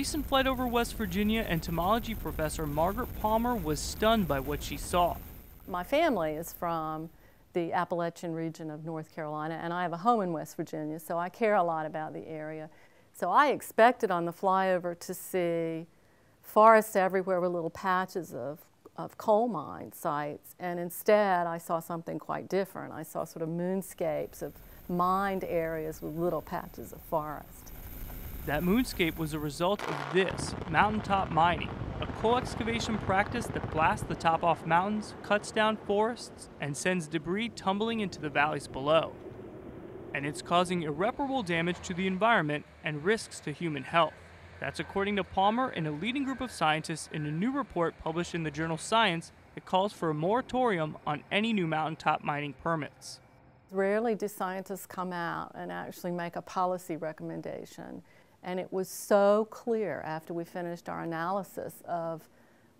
recent flight over West Virginia, entomology professor Margaret Palmer was stunned by what she saw. My family is from the Appalachian region of North Carolina, and I have a home in West Virginia, so I care a lot about the area. So I expected on the flyover to see forests everywhere with little patches of, of coal mine sites, and instead I saw something quite different. I saw sort of moonscapes of mined areas with little patches of forest. That moonscape was a result of this mountaintop mining, a coal excavation practice that blasts the top off mountains, cuts down forests, and sends debris tumbling into the valleys below. And it's causing irreparable damage to the environment and risks to human health. That's according to Palmer and a leading group of scientists in a new report published in the journal Science that calls for a moratorium on any new mountaintop mining permits. Rarely do scientists come out and actually make a policy recommendation. And it was so clear after we finished our analysis of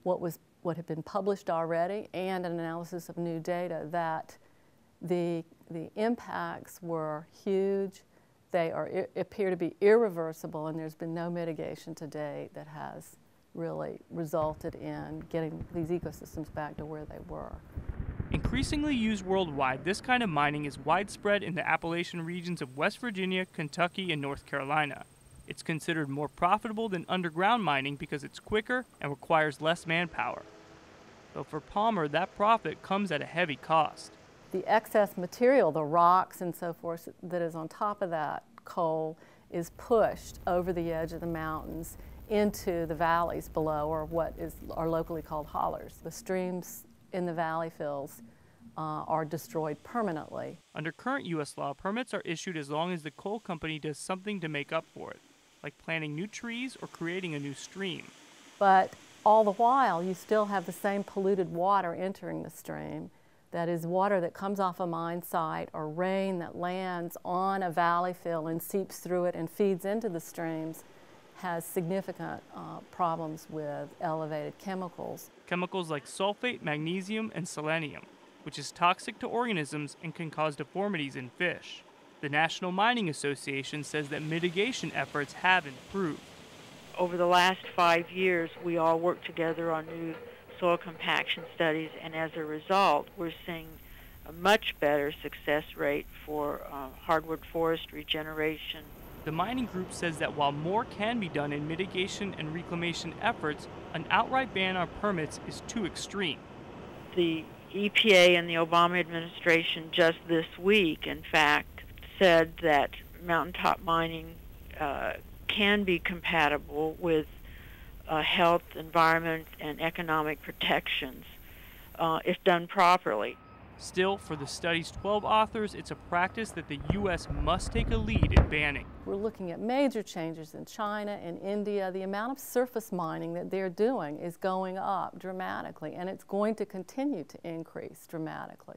what, was, what had been published already and an analysis of new data that the, the impacts were huge. They are, appear to be irreversible, and there's been no mitigation to date that has really resulted in getting these ecosystems back to where they were. Increasingly used worldwide, this kind of mining is widespread in the Appalachian regions of West Virginia, Kentucky, and North Carolina. It's considered more profitable than underground mining because it's quicker and requires less manpower. But for Palmer, that profit comes at a heavy cost. The excess material, the rocks and so forth that is on top of that coal is pushed over the edge of the mountains into the valleys below or what is are locally called hollers. The streams in the valley fills uh, are destroyed permanently. Under current U.S. law, permits are issued as long as the coal company does something to make up for it like planting new trees or creating a new stream. But all the while, you still have the same polluted water entering the stream. That is water that comes off a mine site or rain that lands on a valley fill and seeps through it and feeds into the streams has significant uh, problems with elevated chemicals. Chemicals like sulfate, magnesium, and selenium, which is toxic to organisms and can cause deformities in fish. The National Mining Association says that mitigation efforts have improved. Over the last five years, we all worked together on new soil compaction studies, and as a result, we're seeing a much better success rate for uh, hardwood forest regeneration. The mining group says that while more can be done in mitigation and reclamation efforts, an outright ban on permits is too extreme. The EPA and the Obama administration just this week, in fact, said that mountaintop mining uh, can be compatible with uh, health, environment, and economic protections uh, if done properly. Still, for the study's 12 authors, it's a practice that the U.S. must take a lead in banning. We're looking at major changes in China and India. The amount of surface mining that they're doing is going up dramatically, and it's going to continue to increase dramatically.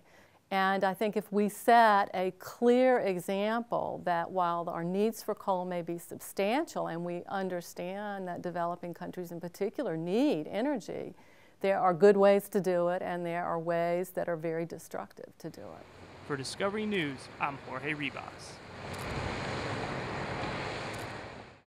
And I think if we set a clear example that while our needs for coal may be substantial and we understand that developing countries in particular need energy, there are good ways to do it and there are ways that are very destructive to do it. For Discovery News, I'm Jorge Ribas.